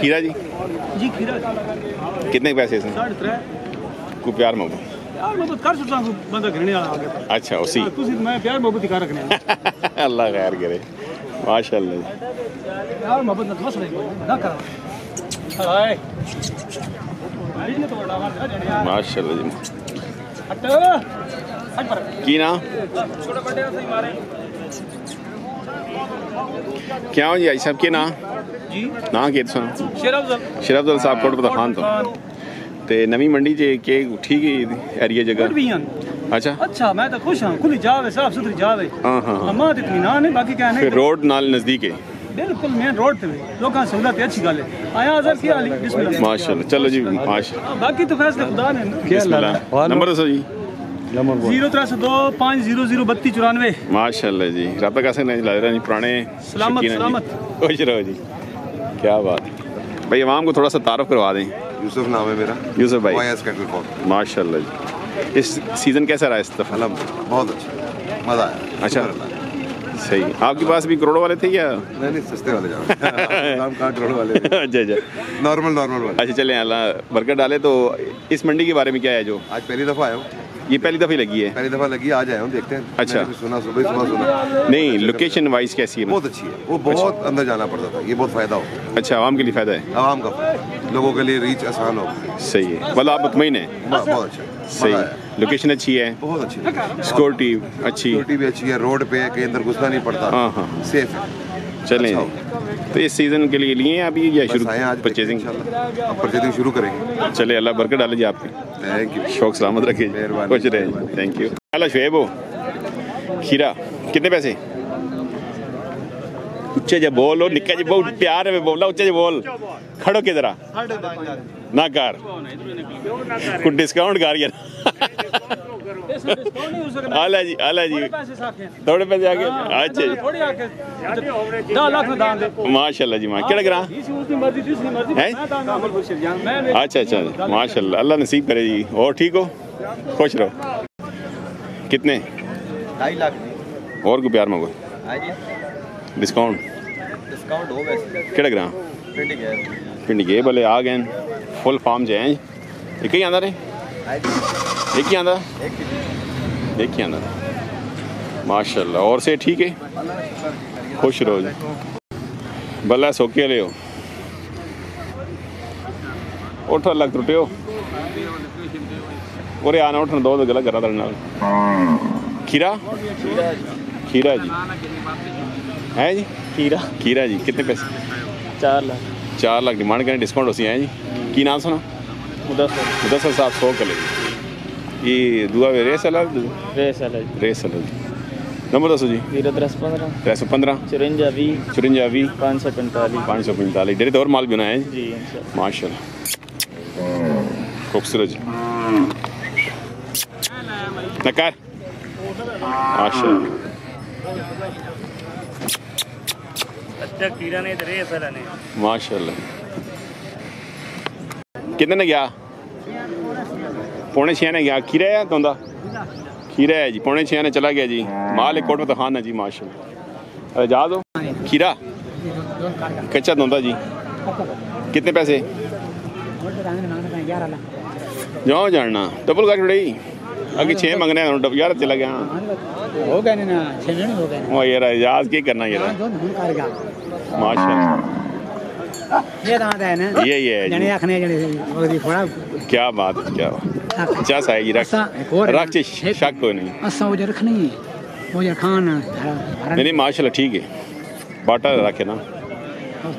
खीरा जी जी खीरा कितने के पैसे इसमें साढ़े त्रै कोई प्यार मोहब्बत यार मैं तो कर सकता हूँ बंदा घिरने वाला आ गया अच्छा उसी हाँ, तुसी मैं प्यार मोहब्बत ही कर रखने हैं। अल्लाह खैर करे माशाल्लाह जी प्यार मोहब्बत ना मसला ही कोई नहीं, ना करो हाय तो बड़ा आवाज़ है जने क्या हो जी आई साहब के ना जी ना के सुना शेर अफजल शेर अफजल साहब कोट खान तो ਤੇ ਨਵੀਂ ਮੰਡੀ 'ਚ ਕੇ ਠੀਕ ਏਰੀਆ ਜਗ੍ਹਾ गुड भी हैं ਅੱਛਾ अच्छा मैं तो खुश हाँ खुली जावे साफ सुथरी जावे ਹਾਂ ਹਾਂ ਹਾਂ। अम्मा तो इतमान है बाकी क्या ਫਿਰ नहीं ਰੋਡ ਨਾਲ ਨਜ਼ਦੀਕ ਹੈ बिल्कुल मेन रोड पे लोगों की सहूलत है, अच्छी गल है आया अजहर की हाली बिस्मिल्लाह ਮਾਸ਼ਾਅੱਲਾ ਚਲੋ ਜੀ ਮਾਸ਼ਾ हाँ, बाकी तो फैसले खुदा ने ਬਿਸਮਿਲ੍ਲਾ ਨੰਬਰ ਦੱਸੋ ਜੀ ज़ीरो त्रै सौ दो पाँच ज़ीरो ज़ीरो बत्तीस चौरानवे। माशाल्लाह जी। रब कैसे नहीं लग रहा जी पुराने सलामत। सलामत। खुश रहो जी। क्या बात। भाई आवाम को थोड़ा सा तारफ करवा दें। यूसुफ नाम है मेरा। यूसुफ भाई। जी। इस सीज़न कैसा रहा इस दफ़ा? अलहमद बहुत अच्छा। मज़ा आया। अच्छा। सही। आपके पास भी करोड़ों वाले थे या? नहीं नहीं सस्ते वाले करोड़ वाले अच्छा अच्छा। नॉर्मल नॉर्मल वाले। अच्छा चलें अल्लाह बरकत डाले। तो इस मंडी के बारे में क्या है जो? आज पहली दफ़ा आया हूँ। ये पहली दफ़ा लगी है। पहली दफ़ा लगी आज आया हूँ देखते हैं। अच्छा। सुना सुबह सुबह सुना। नहीं लोकेशन वाइज कैसी है? बहुत अच्छी है। वो बहुत अंदर जाना पड़ता था ये बहुत फ़ायदा हो। अच्छा आवाम के लिए फ़ायदा है? आवाम का लोगों के लिए रीच आसान हो सही है। मतलब आप मुतमिन हैं? बहुत बहुत अच्छा। सही। लोकेशन अच्छी है? बहुत अच्छी सिक्योरिटी अच्छी। सिक्योरिटी भी अच्छी है रोड पे है कहीं अंदर घुसना नहीं पड़ता। हाँ, हाँ। सेफ़ है। चले। तो इस सीज़न के लिए लिए आप या शुरू परचेजिंग परचेजिंग शुरू करेंगे। चले अल्लाह बरकत डाले जी आपकी। थैंक यू शौक सलामत रखे खुश रहे। थैंक यू अला शुएब हो। खीरा कितने पैसे? उच्चे जब बोल हो निक्के जे बहुत प्यार है बोला उच्चे जब बोल। खड़ो के जरा। ना कार कुछ डिस्काउंट कार आला जी आला जी। थोड़े पैसे हाँ। अच्छा माशाल्लाह जी माँ। केड़ा अच्छा अच्छा। माशाल्लाह अल्लाह नसीब करे जी। और ठीक हो? खुश रहो। कितने? लाख। और को प्यार मांगो? हाँ डिस्काउंट? डिस्काउंट हो वैसे केड़ा पिंडी गए। पिंडी गए भले आ गए फुल फॉर्म जे हैं ये कहीं आंदा रे? हाँ एक की एक ही आंदा माशाल्लाह और से ठीक है खुश रहो जी भला सौके ले हो उठ लग टुटे हो उरे आना उठन दो तो गला करा तेरे नाल खीरा खीरा जी है जी खीरा खीरा जी कितने पैसे चार लाख चार लाख डिमांड करें डिस्काउंट हो सी है जी की नाम सुना मुदस्सर मुदस्सर साहब सौ कर अलग रेस अलग रेस अलग नंबर दसो जी ज़ीरो दस पंद्रह त्रै सौ पंद्रह चुरंजा भी चुरंजा भी पाँच सौ पैंतालीस पाँच सौ पैंतालीस तो और माल भी बनाए जी माशाल्लाह खूबसूरत जी नकार ने माशाल्लाह कितने ने गया पौने छः ने गया खीरा है तुंदा खीरा है जी पौने छः ने चला गया जी माल एक कोट में तो खाना जी अरे जा दो खीरा कच्चा तुंदा जी कितने पैसे जाओ जानना डबल का छुड़े अगे छः मंगने हैं यार चला गया हो गए ना छह हो गए यार याद क्या करना यार माशाल्लाह ये दांत है? ना ये ये। है थोड़ा क्या बात है क्या है जी रख रख च शक कोई नहीं। असा वो रखनी है। जो खान नहीं नहीं माशाल्लाह ठीक है। बाटा रखे ना।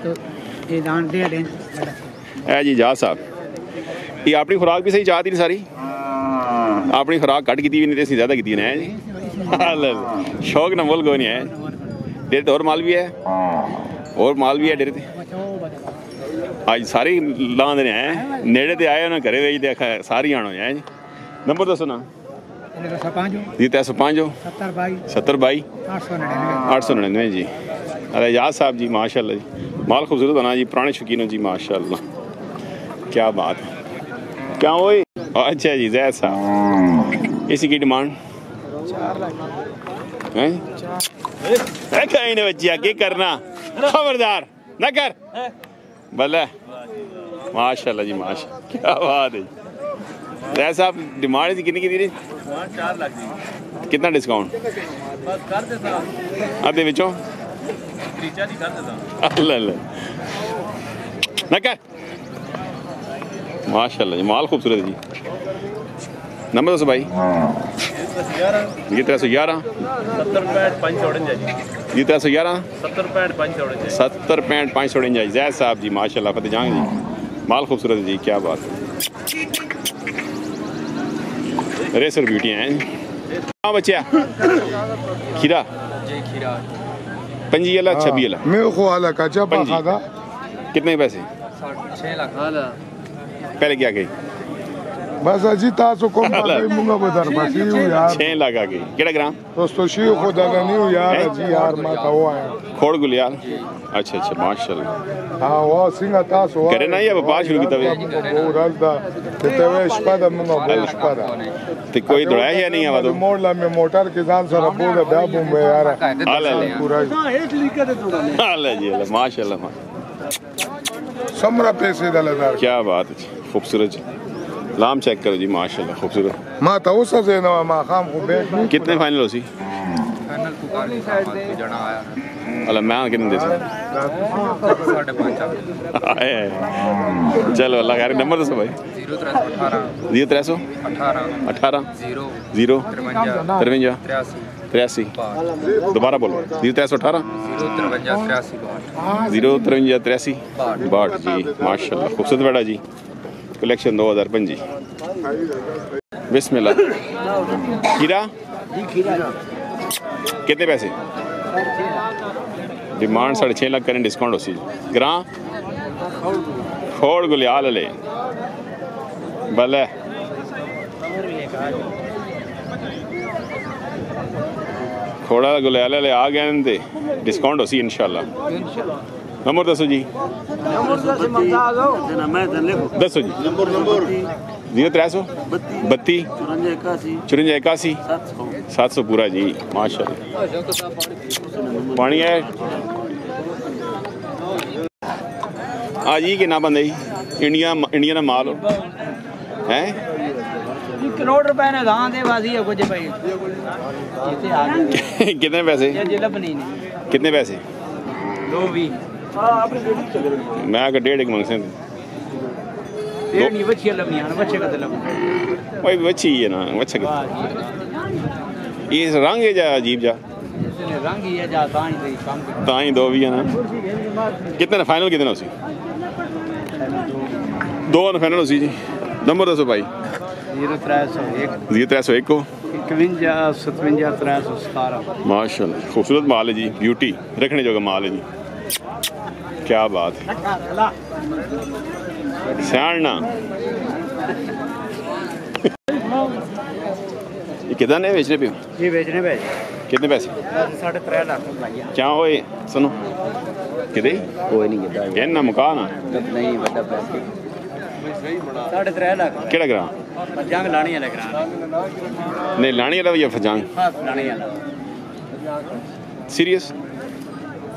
तो ये दांत दे दे। है जी जा साहब। ये अपनी खुराक भी सही चाहती नहीं सारी? अपनी खुराक घट की भी नहीं तो ज़्यादा की है। शौक ना बोल कोई नहीं है। डेरे तो और माल भी है? और माल भी है डेरे ਅੱਜ ਸਾਰੇ ਹੀ ਲਾਉਂਦੇ ਨੇ ਹੈ ਨੇੜੇ ਤੇ ਆਏ ਉਹਨਾਂ ਘਰੇ ਵੇਚਦੇ ਆ ਸਾਰੀ ਆਣੋ ਹੈ ਜੀ ਨੰਬਰ ਦੱਸੋ ਨਾ सरपंच ਜੀ 305 सत्तर बाई 70 22 आठ सौ निन्यानवे 899 जी अरे याद साहब जी माशाल्लाह जी माल खूबसूरत बना जी पुराने शौकीन हो जी माशाल्लाह क्या बात है क्या वही अच्छा जी जैद साहब इसी की डिमांड हैं कहीं ने बच्ची क्या करना खबरदार ना कर भले माशाल्लाह जी माशा क्या बात है जी साहब डिमांड इसकी कितनी की दी चार लाख जी कितना डिस्काउंट बस कर दे साहब आधे ਵਿੱਚੋਂ ਰੀਚਾ ਜੀ ਕਰ ਦੇ ਸਾਹਬ ਅੱਲਾ ਅੱਲਾ ਨਾ ਕਰ ਮਾਸ਼ਾਅੱਲਾ ਜੀ ਮਾਲ ਖੂਬਸੂਰਤ ਜੀ ਨੰਬਰ ਦੱਸੋ ਭਾਈ ये तेरह सौ ग्यारह। ये तेरह सौ ग्यारह। सत्तर पैंठ पाँच सौ उड़ंजा जैद साहब जी माशाल्लाह फतेह जान जी। माल खूबसूरत जी क्या बात है। रेसर ब्यूटियाँ हैं। हाँ बच्चा खीरा? पंजी वाला हाँ। छब्बी वाला। मेरे को अला का जब कितने पैसे? छः लाख। पहले क्या कही? बस अजी तासो को मारे मुंगा बदर बाकी हूँ यार छह लगा के केड़ा ग्राम दोस्तों शी को ना नहीं हूँ यार अजी यार मैं तो है खोड़ गुल यार अच्छा अच्छा माशाल्लाह हाँ वो सिंगा तासो करे ना ये शुरू की तवे वो रलदा ते तवे शपदा मुंगा बोल शपदा ते कोई दड़ाया या नहीं आवा तो मोड़ ला में मोटर के जान सारा पूरा दाबू में यार हाल है पूरा एक लीका दे थोड़ा हाल जी माशाल्लाह समरा पैसे दला क्या बात है खूबसूरत लाम चेक करो जी माशाल्लाह खूबसूरत। माँ तो उस से ना माँ खाम को बैठ कितने फाइनल हो सी? फाइनल तू कर तू जना आया अल्लाह मैं कितने दे सी साढ़े पाँच आ आए। हैं। चलो अल्लाह खैर नंबर दसो भाई। ज़ीरो त्रै सौ अठारह। ज़ीरो त्रै सौ अठारह अठारह ज़ीरो ज़ीरो तिरवंजा तिरवंजा तिरासी। तिरासी। दोबारा बोलो। ज़ीरो त्रै सौ अठारह? ज़ीरो तिरवंजा तिरासी। बाहठ ज़ीरो तिरवंजा तिरासी। बाठ जी माशाल्लाह खूबसूरत बेड़ा जी। कलेक्शन दो हज़ार पंजी बिस्मिल्लाह। खीरा? कितने पैसे? डिमांड साढ़े छः लाख करें, डिस्काउंट हो सी। ग्रां? खोड़ गुलियाल ले भले खोड़ा गुलियाल ले आ गए डिस्काउंट हो सी, इंशाल्लाह। नंबर दसो जी। दसो जी। ज़ीरो त्रै सौ बत्ती चुरंजा इक्यासी सात सौ पूरा जी माशा पानी है। हाँ जी किन्ना बंदे जी? इंडिया इंडिया का माल है? करोड़ रुपए ने दान दे बाजी है कुछ भाई। कितने पैसे? कितने पैसे? दो भी। मैं अगर डेढ़ एक मंगसे ਇਹ ਨਹੀਂ ਬੱਚੀਆਂ ਲੱਭਣੀਆਂ ਹਨ ਬੱਚੇ ਕਦੇ ਲੱਭਣੇ भाई बच्ची है ना बच्चा ਵਾਹ ਜੀ ये रंग है जा अजीब जा ਇਸ ਨੇ ਰੰਗ ਹੀ ਹੈ ਜਾਂ ਤਾਂ ਹੀ ਤੇ ਕੰਮ ਕਰ ਤਾਂ ਹੀ ਦੋ ਵੀ ਹੈ ਨਾ ਕਿਤਨੇ ਫਾਈਨਲ ਕਿਤਨੇ ਹੋ ਸੀ ਦੋ ਨੇ ਫਾਈਨਲ ਹੋ ਸੀ ਜੀ ਨੰਬਰ ਦੱਸੋ ਭਾਈ 0301 ਜੀ 301 ਕੋ 51 57 317 माशाल्लाह खूबसूरत माल है जी ब्यूटी रखने जोगा माल है जी ਕੀ ਬਾਤ। ਹੈ ਸਿਆਣਾ ਇਹ ਕਿਦਾਂ ਨੇ ਵੇਚਣੇ ਪਿਓ ਜੀ ਵੇਚਨੇ ਭਾਈ ਕਿੰਨੇ ਪੈਸੇ? 3.5 ਲੱਖ ਲਾਇਆ ਕਿਆ ਹੋਏ? ਸੁਣੋ। ਕਿਦੇ ਕੋਈ ਨਹੀਂ ਕਿਦਾਂ ਇਹਨਾਂ ਮਕਾਨ ਨਹੀਂ ਵੱਡਾ ਪੈਸੇ। ਸਾਢੇ ਲੱਖ ਕਿਹੜਾ ਗ੍ਰਾਮ? ਫਜੰਗ ਲਾਣੀ ਵਾਲਾ ਗ੍ਰਾਮ। ਨਹੀਂ ਲਾਣੀ ਵਾਲਾ ਵੀ ਫਜੰਗ ਹਾਂ ਲਾਣੀ ਵਾਲਾ ਸੀਰੀਅਸ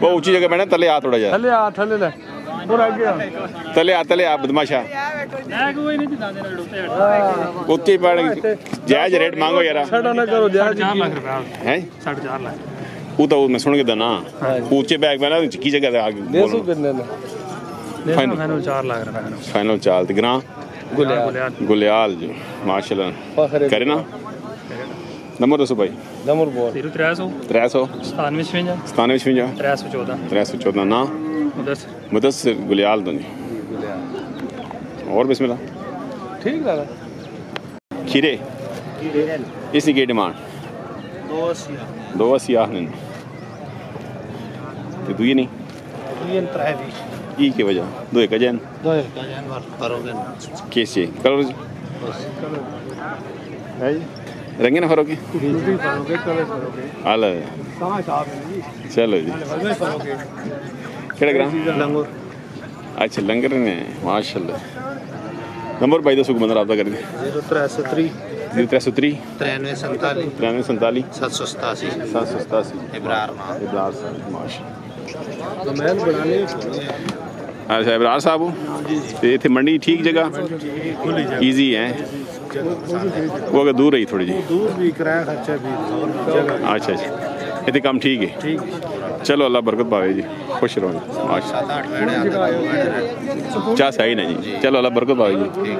वो ऊंची जगह बैठे तले आ थोड़ा जा थले आ थले ले और आगे आ तले आ तले आ बदमाशा कुत्ती पड़ जायज रेट मांगो यार छड़ा ना करो जायज हैं 4.5 लाख ਉਹ ਤਾਂ ਉਹ ਮੈਂ ਸੁਣ ਕੇ ਦਨਾ ਉੱਚੇ ਬੈਗ ਮੈਂ ਨਾ ਕੀ ਜਗ੍ਹਾ ਤੇ ਆ ਗਈ? ਦੇ ਕਿੰਨੇ ਨੇ? ਫਾਈਨਲ 4 ਲੱਖ ਰੁਪਏ। ਫਾਈਨਲ 4 ਤੇ ਗ੍ਰਾਂ। ਗੁਲਿਆਲ। ਗੁਲਿਆਲ। ਜੀ ਮਾਸ਼ਾਅੱਲਾ। ਕਰੇ ਨਾ। नंबर दसो भाई नंबर बोल ज़ीरो त्रै सौ त्रै सौ सतानवे छवंजा सतानवे छवंजा त्रै सौ चौदह त्रै सौ चौदह ना मुदसर मुदसर गुलियाल दो और बिस्मिल्लाह ठीक लगा खीरे इसकी क्या डिमांड दो अस्सी आखने तो दुई नहीं ई वजह दो एक अजैन दो एक अजैन कैसे कलर है जी रंगीन फरोगे हाल चलो जी केड़ा ग्राम अच्छा लंगर ने माशाल्लाह नंबर भाई दसो बंदा रहा कर दे त्रै सौ त्री त्रियानवे संताली त्रियानवे संताली सत्त सौ सतासी सत्त सौ सतासी इबरार इबरार साहब माशा अच्छा इबरार साहब हो ते इत्थे मंडी ठीक जगह ईजी है वो अगर दूर रही थोड़ी जी दूर भी किराया खर्चा भी अच्छा अच्छा इतने काम ठीक है चलो अल्लाह बरकत पावे जी खुश रहो चाह सही ना जी चलो अल्लाह बरकत पावे जी